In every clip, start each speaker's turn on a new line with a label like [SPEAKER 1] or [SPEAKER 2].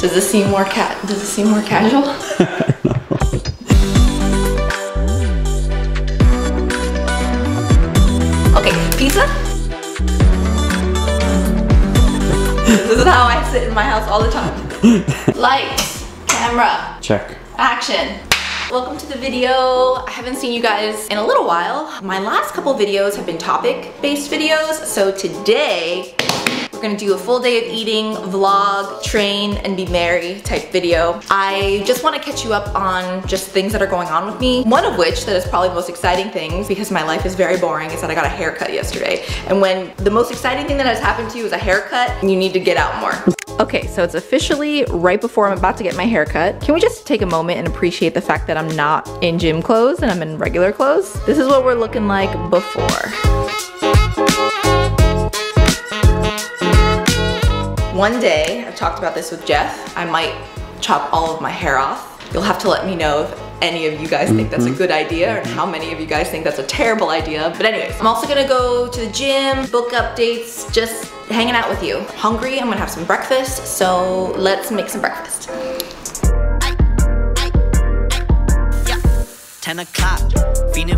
[SPEAKER 1] Does this seem more cat? Does this seem more casual? okay, pizza. this is how I sit in my house all the time. Lights, camera,
[SPEAKER 2] Check.
[SPEAKER 1] action. Welcome to the video. I haven't seen you guys in a little while. My last couple videos have been topic-based videos, so today we're gonna do a full day of eating, vlog, train, and be merry type video. I just wanna catch you up on just things that are going on with me. One of which, that is probably the most exciting things, because my life is very boring, is that I got a haircut yesterday. And when the most exciting thing that has happened to you is a haircut, you need to get out more. Okay, so it's officially right before I'm about to get my haircut. Can we just take a moment and appreciate the fact that I'm not in gym clothes and I'm in regular clothes? This is what we're looking like before. One day, I've talked about this with Jeff, I might chop all of my hair off. You'll have to let me know if any of you guys think that's a mm-hmm. good idea or how many of you guys think that's a terrible idea. But anyways, I'm also gonna go to the gym, book updates, just hanging out with you. Hungry, I'm gonna have some breakfast, so let's make some breakfast.
[SPEAKER 3] 10 o'clock, feeding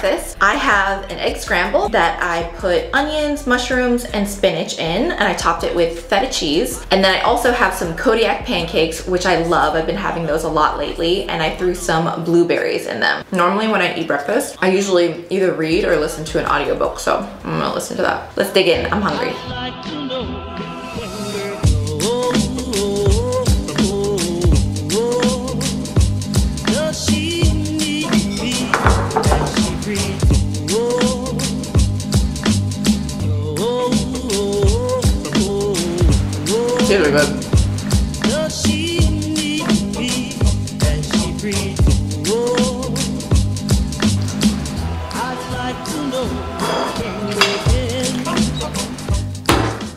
[SPEAKER 1] breakfast. I have an egg scramble that I put onions, mushrooms, and spinach in, and I topped it with feta cheese. And then I also have some Kodiak pancakes, which I love. I've been having those a lot lately, and I threw some blueberries in them. Normally when I eat breakfast, I usually either read or listen to an audiobook, so I'm gonna listen to that. Let's dig in, I'm hungry.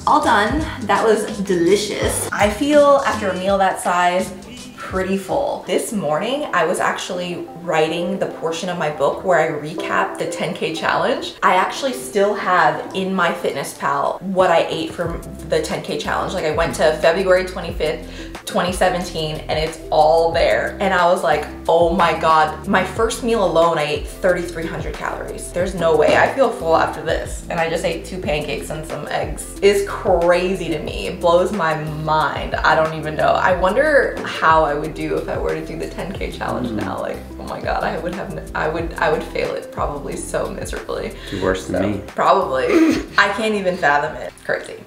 [SPEAKER 1] All done. That was delicious. I feel after a meal that size, pretty full. This morning, I was actually writing the portion of my book where I recap the 10K challenge. I actually still have in MyFitnessPal what I ate from the 10K challenge. Like I went to February 25th, 2017 and it's all there. And I was like, oh my God, my first meal alone, I ate 3,300 calories. There's no way, I feel full after this. And I just ate two pancakes and some eggs. It's crazy to me, it blows my mind. I don't even know. I wonder how I would do if I were to do the 10K challenge mm. now. Like, oh my God, I would have, I would, I would fail it probably so miserably.
[SPEAKER 2] Do worse than me.
[SPEAKER 1] Probably. I can't even fathom it. It's crazy.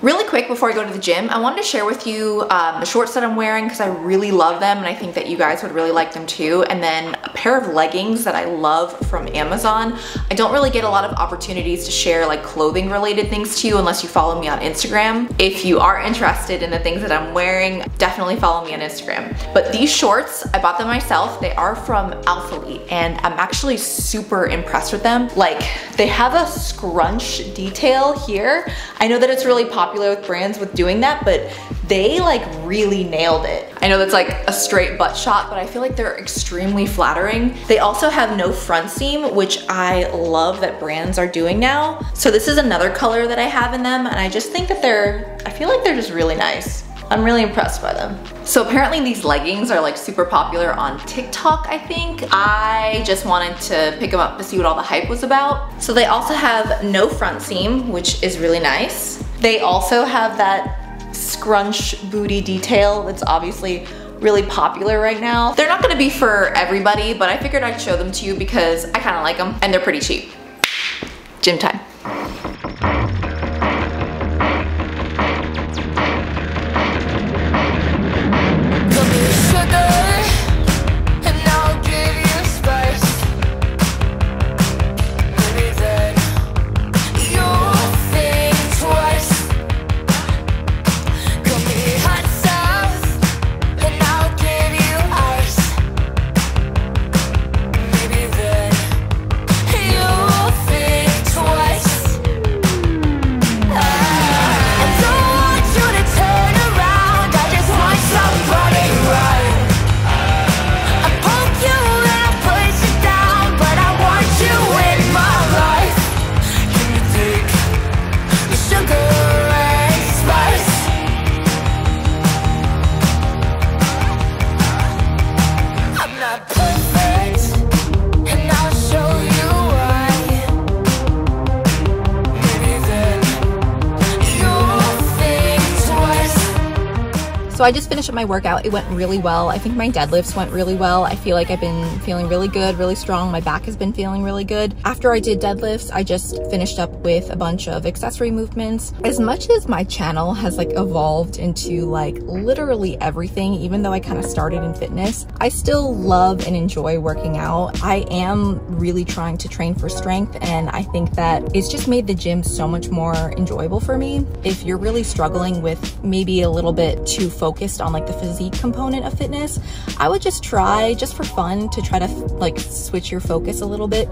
[SPEAKER 1] Really quick before I go to the gym, I wanted to share with you um, the shorts that I'm wearing because I really love them and I think that you guys would really like them too. And then a pair of leggings that I love from Amazon. I don't really get a lot of opportunities to share like clothing related things to you unless you follow me on Instagram. If you are interested in the things that I'm wearing, definitely follow me on Instagram. But these shorts, I bought them myself. They are from Alphalete and I'm actually super impressed with them. Like they have a scrunch detail here. I know that it's really popular popular with brands with doing that, but they like really nailed it. I know that's like a straight butt shot, but I feel like they're extremely flattering. They also have no front seam, which I love that brands are doing now. So this is another color that I have in them, and I just think that they're, I feel like they're just really nice. I'm really impressed by them. So apparently these leggings are like super popular on TikTok, I think. I just wanted to pick them up to see what all the hype was about. So they also have no front seam, which is really nice. They also have that scrunch booty detail that's obviously really popular right now. They're not gonna be for everybody, but I figured I'd show them to you because I kinda like them and they're pretty cheap. Gym time. So I just finished up my workout. It went really well. I think my deadlifts went really well. I feel like I've been feeling really good, really strong. My back has been feeling really good. After I did deadlifts, I just finished up with a bunch of accessory movements. As much as my channel has like evolved into like literally everything, even though I kind of started in fitness, I still love and enjoy working out. I am really trying to train for strength and I think that it's just made the gym so much more enjoyable for me. If you're really struggling with maybe a little bit too focused on like the physique component of fitness, I would just try just for fun to try to like switch your focus a little bit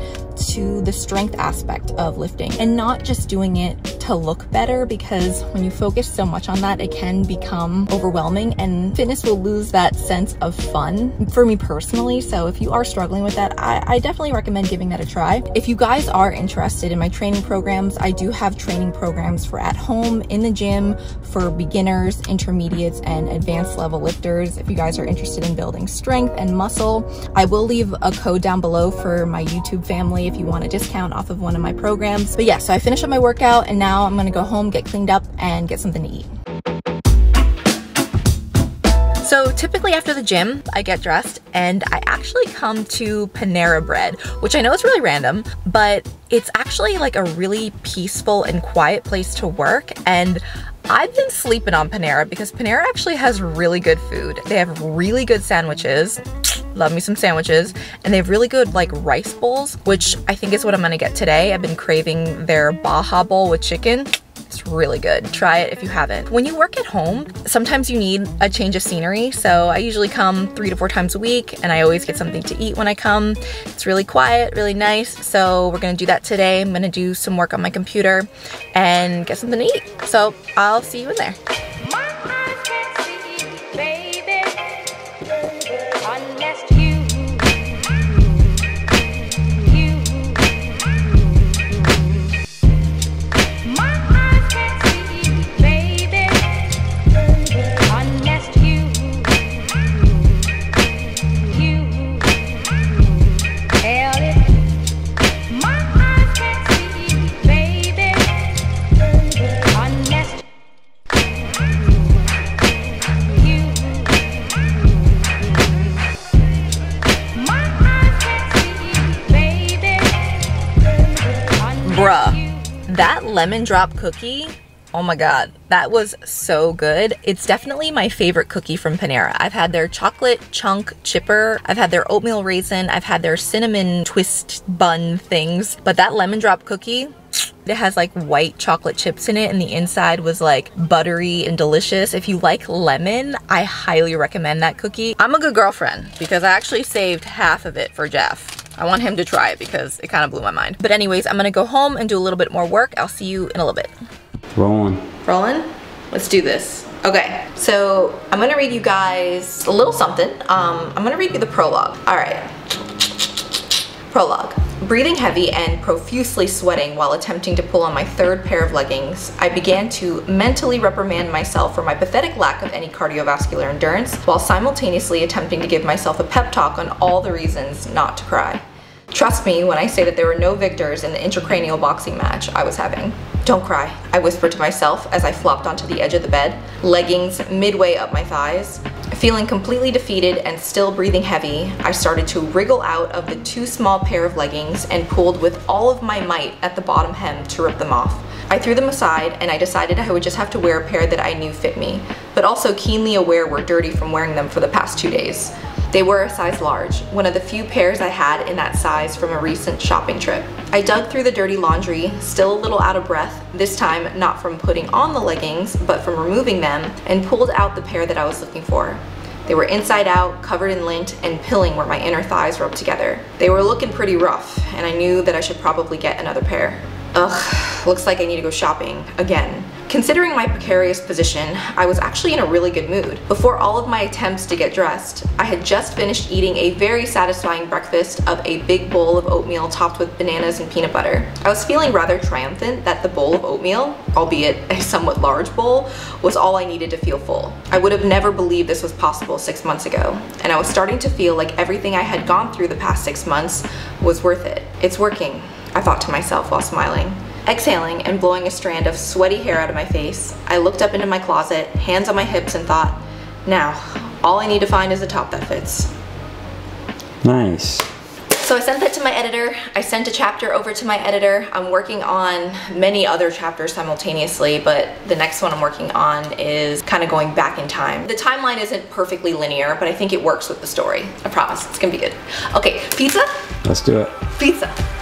[SPEAKER 1] to the strength aspect of lifting and not just doing it to look better because when you focus so much on that, it can become overwhelming and fitness will lose that sense of fun for me personally. So if you are struggling with that, I, I definitely recommend giving that a try. If you guys are interested in my training programs, I do have training programs for at home, in the gym, for beginners, intermediates, and advanced level lifters. If you guys are interested in building strength and muscle, I will leave a code down below for my YouTube family if you want a discount off of one of my programs. But yeah, so I finished up my workout and now I'm gonna go home, get cleaned up, and get something to eat. So typically after the gym, I get dressed and I actually come to Panera Bread, which I know is really random, but it's actually like a really peaceful and quiet place to work. And I've been sleeping on Panera because Panera actually has really good food. They have really good sandwiches. Love me some sandwiches. And they have really good like rice bowls, which I think is what I'm gonna get today. I've been craving their Baja bowl with chicken. It's really good. Try it if you haven't. When you work at home, sometimes you need a change of scenery. So I usually come three to four times a week and I always get something to eat when I come. It's really quiet, really nice. So we're gonna do that today. I'm gonna do some work on my computer and get something to eat. So I'll see you in there. Lemon drop cookie, oh my god, that was so good. It's definitely my favorite cookie from Panera. I've had their chocolate chunk chipper, I've had their oatmeal raisin, I've had their cinnamon twist bun things, but that lemon drop cookie, it has like white chocolate chips in it and the inside was like buttery and delicious. If you like lemon, I highly recommend that cookie. I'm a good girlfriend because I actually saved half of it for Jeff. I want him to try it because it kind of blew my mind. But anyways, I'm gonna go home and do a little bit more work. I'll see you in a little bit.
[SPEAKER 2] Rolling.
[SPEAKER 1] Rolling? Let's do this. Okay, so I'm gonna read you guys a little something. Um, I'm gonna read you the prologue. All right. Prologue. Breathing heavy and profusely sweating while attempting to pull on my third pair of leggings, I began to mentally reprimand myself for my pathetic lack of any cardiovascular endurance while simultaneously attempting to give myself a pep talk on all the reasons not to cry. Trust me when I say that there were no victors in the intracranial boxing match I was having. Don't cry, I whispered to myself as I flopped onto the edge of the bed, leggings midway up my thighs. Feeling completely defeated and still breathing heavy, I started to wriggle out of the too small pair of leggings and pulled with all of my might at the bottom hem to rip them off. I threw them aside and I decided I would just have to wear a pair that I knew fit me, but also keenly aware were dirty from wearing them for the past two days. They were a size large, one of the few pairs I had in that size from a recent shopping trip. I dug through the dirty laundry, still a little out of breath, this time not from putting on the leggings, but from removing them, and pulled out the pair that I was looking for. They were inside out, covered in lint, and pilling where my inner thighs rubbed together. They were looking pretty rough, and I knew that I should probably get another pair. Ugh, looks like I need to go shopping again. Considering my precarious position, I was actually in a really good mood. Before all of my attempts to get dressed, I had just finished eating a very satisfying breakfast of a big bowl of oatmeal topped with bananas and peanut butter. I was feeling rather triumphant that the bowl of oatmeal, albeit a somewhat large bowl, was all I needed to feel full. I would have never believed this was possible six months ago, and I was starting to feel like everything I had gone through the past six months was worth it. It's working, I thought to myself while smiling. Exhaling and blowing a strand of sweaty hair out of my face, I looked up into my closet, hands on my hips, and thought, Now, all I need to find is a top that fits.
[SPEAKER 2] Nice.
[SPEAKER 1] So I sent that to my editor. I sent a chapter over to my editor. I'm working on many other chapters simultaneously, but the next one I'm working on is kind of going back in time. The timeline isn't perfectly linear, but I think it works with the story. I promise, it's gonna be good. Okay, pizza?
[SPEAKER 2] Let's do it.
[SPEAKER 1] Pizza.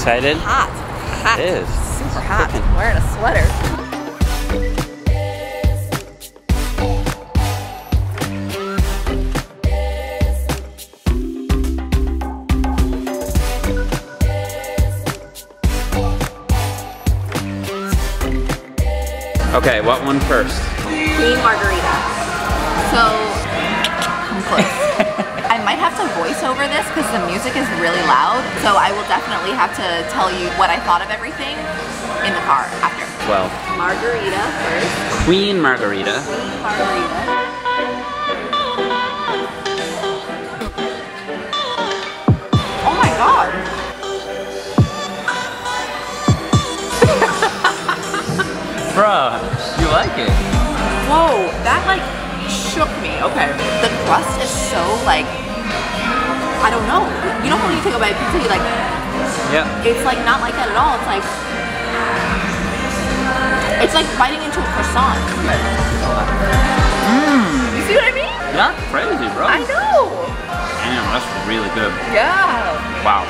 [SPEAKER 2] Excited?
[SPEAKER 1] Hot. Hot.
[SPEAKER 2] It is.
[SPEAKER 1] Super hot. I'm wearing a sweater.
[SPEAKER 2] Okay, what one first?
[SPEAKER 1] Queen Margarita. So, come close. I might have to voice over this because the music is really loud. So I will definitely have to tell you what I thought of everything in the car after.
[SPEAKER 2] Well,
[SPEAKER 1] Margarita first.
[SPEAKER 2] Queen Margarita.
[SPEAKER 1] Queen Margarita. Oh my god.
[SPEAKER 2] Bruh, you like it?
[SPEAKER 1] Whoa, that like shook me. Okay. The crust is so like, I don't know. You don't know when you take a bite of pizza, you like,
[SPEAKER 2] yeah.
[SPEAKER 1] it's like not like that at all. It's like, it's like biting into a croissant. Mmm. You see what I mean?
[SPEAKER 2] Not crazy, bro.
[SPEAKER 1] I know.
[SPEAKER 2] Damn, that's really good.
[SPEAKER 1] Yeah.
[SPEAKER 2] Wow.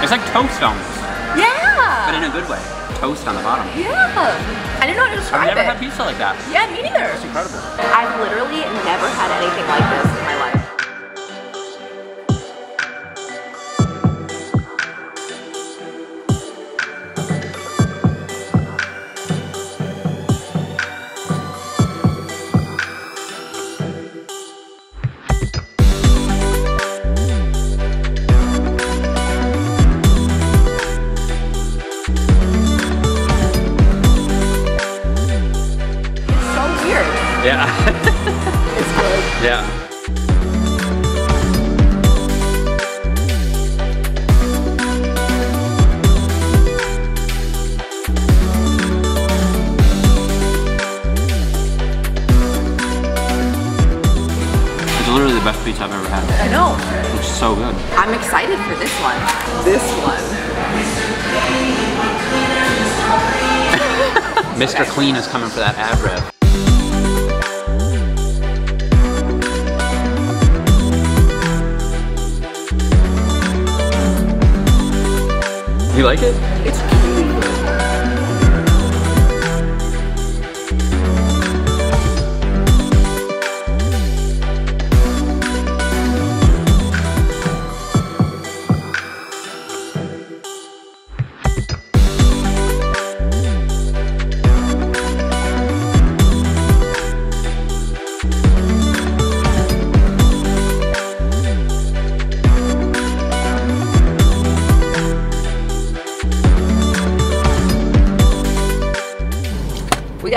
[SPEAKER 2] It's like toast almost,
[SPEAKER 1] Yeah.
[SPEAKER 2] but in a good way. Toast on the bottom.
[SPEAKER 1] yeah. I didn't know how to describe it.
[SPEAKER 2] I've never
[SPEAKER 1] it.
[SPEAKER 2] had pizza like that.
[SPEAKER 1] yeah, me neither.
[SPEAKER 2] It's incredible.
[SPEAKER 1] I've literally never had anything like this
[SPEAKER 2] I've ever had.
[SPEAKER 1] I know.
[SPEAKER 2] It's so good.
[SPEAKER 1] I'm excited for this one. This one.
[SPEAKER 2] Mr. Clean is coming for that ad rev. You like it?
[SPEAKER 1] It's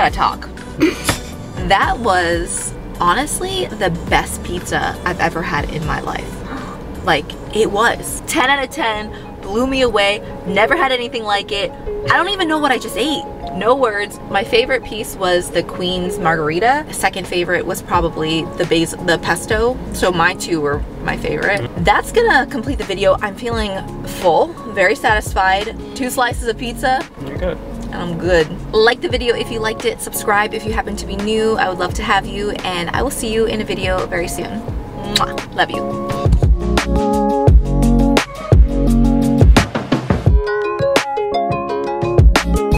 [SPEAKER 1] gotta talk. that was honestly the best pizza I've ever had in my life. Like, it was. 10 out of 10, blew me away, never had anything like it. I don't even know what I just ate. No words. My favorite piece was the Queen's Margarita. Second favorite was probably the basil, the pesto. So my two were my favorite. That's gonna complete the video. I'm feeling full, very satisfied. Two slices of pizza,
[SPEAKER 2] You're good.
[SPEAKER 1] And I'm good. Like the video if you liked it, subscribe if you happen to be new. I would love to have you, and I will see you in a video very soon. Mwah. Love you.